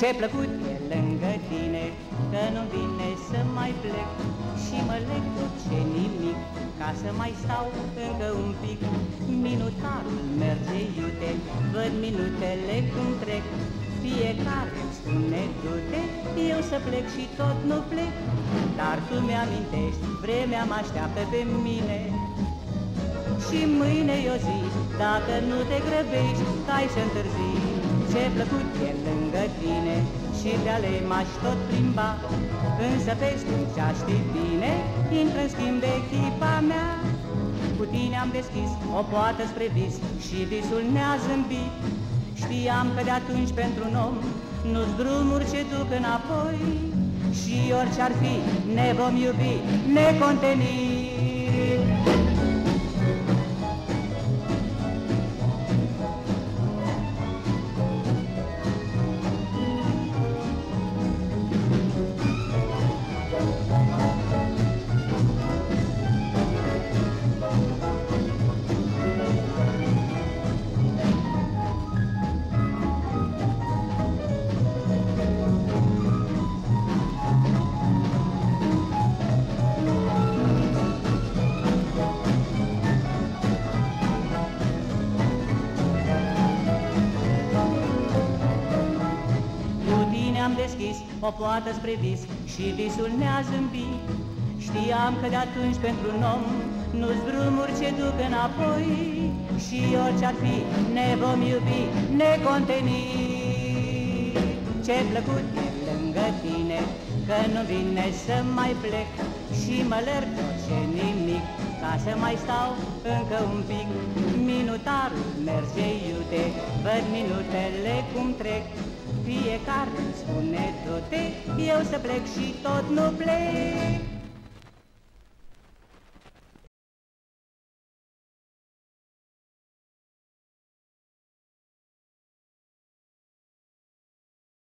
Ce plăcut e lângă tine Că nu vine să mai plec. Și mă leg cu ce nimic Ca să mai stau încă un pic. Minutarul merge iute Văd minutele cum trec. Fiecare îmi spune du-te Eu să plec și tot nu plec. Dar tu mi-amintești Vremea mă așteaptă pe mine. Și mâine e o zi, dacă nu te grăbești, ai să întârzi. Ce plăcut e lângă tine și pe alei m-aș tot plimba, Însă pe ce știi bine, intră în schimb de echipa mea. Cu tine am deschis o poartă spre vis și visul ne-a zâmbit. Știam că de atunci pentru un om nu-s drumuri ce duc înapoi Și orice ar fi, ne vom iubi necontenit am deschis o poartă spre vis și visul ne-a zâmbit. Știam că de atunci pentru un om nu-s drumuri ce duc înapoi și orice-ar fi ne vom iubi necontenit. Ce plăcut e lângă tine că nu vine să mai plec și mă lerg ce nimic ca să mai stau încă un pic. Minutarul merge iute, văd minutele cum trec fiecare îmi spune tot Eu să plec și tot nu plec